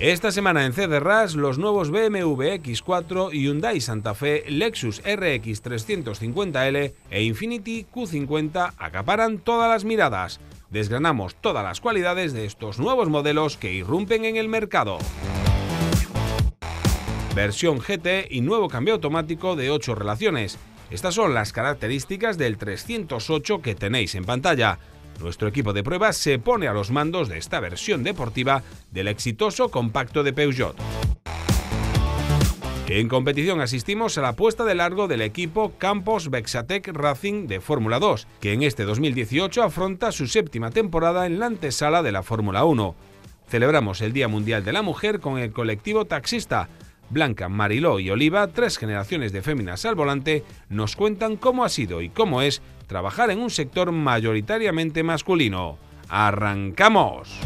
Esta semana en CDRAS los nuevos BMW X4, Hyundai Santa Fe, Lexus RX 350L e Infiniti Q50 acaparan todas las miradas. Desgranamos todas las cualidades de estos nuevos modelos que irrumpen en el mercado. Versión GT y nuevo cambio automático de 8 relaciones. Estas son las características del 308 que tenéis en pantalla. Nuestro equipo de pruebas se pone a los mandos de esta versión deportiva del exitoso compacto de Peugeot. En competición asistimos a la puesta de largo del equipo Campos Bexatec Racing de Fórmula 2, que en este 2018 afronta su séptima temporada en la antesala de la Fórmula 1. Celebramos el Día Mundial de la Mujer con el colectivo taxista. Blanca, Mariló y Oliva, tres generaciones de féminas al volante, nos cuentan cómo ha sido y cómo es trabajar en un sector mayoritariamente masculino. ¡Arrancamos!